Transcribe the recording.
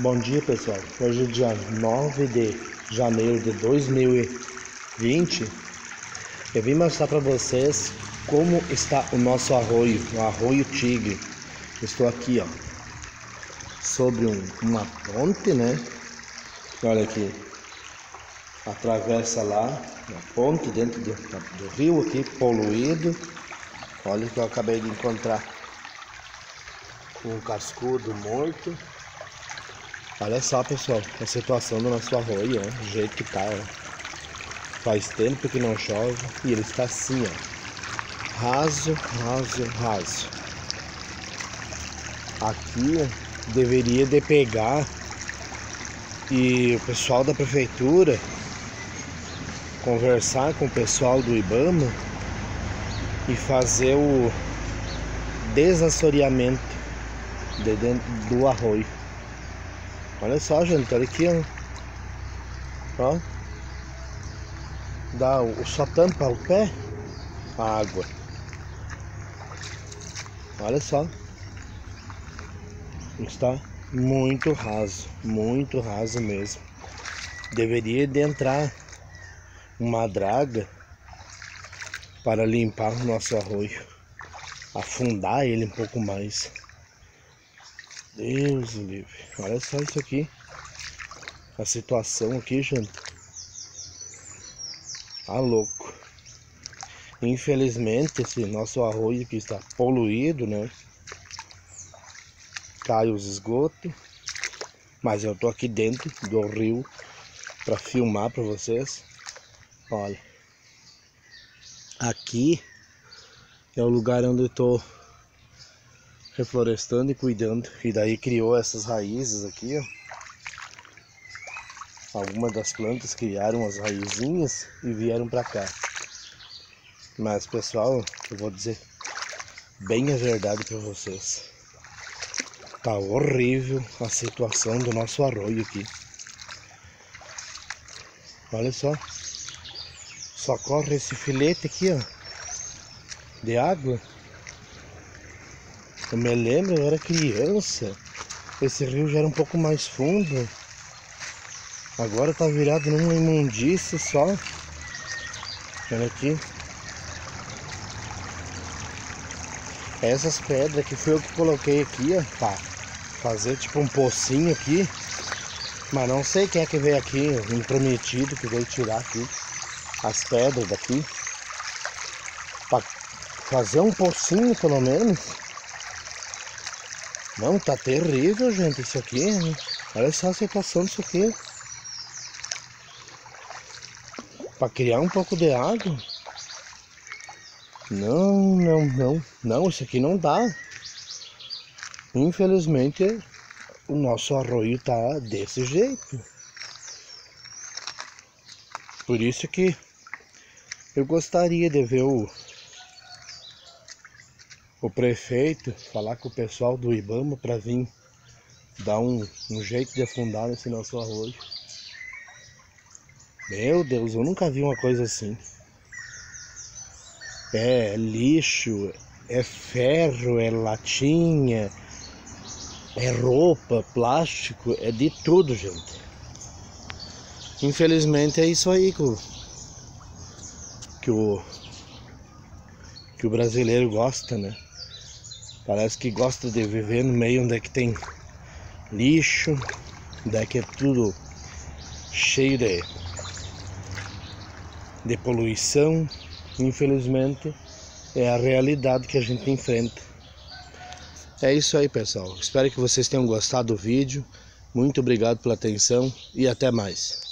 Bom dia pessoal, hoje é dia 9 de janeiro de 2020 Eu vim mostrar para vocês como está o nosso arroio, o arroio tigre. Estou aqui ó, sobre um, uma ponte né? Olha aqui, atravessa lá, uma ponte dentro do, do rio aqui, poluído. Olha que eu acabei de encontrar. Um cascudo morto Olha só, pessoal, a situação do nosso arroio, ó, o jeito que tá, ó. Faz tempo que não chove e ele está assim, ó. Raso, raso, raso. Aqui deveria de pegar e o pessoal da prefeitura conversar com o pessoal do Ibama e fazer o desassoreamento de dentro do arroio. Olha só, gente, olha aqui, ó. ó. Dá, só tampa o pé, a água. Olha só. Está muito raso, muito raso mesmo. Deveria de entrar uma draga para limpar o nosso arroio, afundar ele um pouco mais. Deus livre. Olha só isso aqui. A situação aqui, gente. Tá louco. Infelizmente, esse nosso arroio aqui está poluído, né? Cai os esgotos. Mas eu tô aqui dentro do rio para filmar para vocês. Olha. Aqui é o lugar onde eu tô reflorestando e cuidando. E daí criou essas raízes aqui, ó. Algumas das plantas criaram as raizinhas e vieram para cá. Mas pessoal, eu vou dizer bem a verdade para vocês. Tá horrível a situação do nosso arroio aqui. Olha só. Só corre esse filete aqui, ó. De água. Eu me lembro, eu era criança, esse rio já era um pouco mais fundo. Agora tá virado numa imundície só. Olha aqui. Essas pedras que foi eu que coloquei aqui, ó, pra fazer tipo um pocinho aqui. Mas não sei quem é que veio aqui, um intrometido que veio tirar aqui as pedras daqui. Pra fazer um pocinho pelo menos. Não, tá terrível, gente, isso aqui. Olha só a situação disso aqui. Para criar um pouco de água. Não, não, não. Não, isso aqui não dá. Infelizmente, o nosso arroio tá desse jeito. Por isso que eu gostaria de ver o o prefeito falar com o pessoal do Ibama para vir dar um, um jeito de afundar nesse nosso arroio. Meu Deus, eu nunca vi uma coisa assim. É lixo, é ferro, é latinha, é roupa, plástico, é de tudo, gente. Infelizmente é isso aí que o, que o, que o brasileiro gosta, né? Parece que gosta de viver no meio onde é que tem lixo, onde é que é tudo cheio de, de poluição. Infelizmente, é a realidade que a gente enfrenta. É isso aí, pessoal. Espero que vocês tenham gostado do vídeo. Muito obrigado pela atenção e até mais.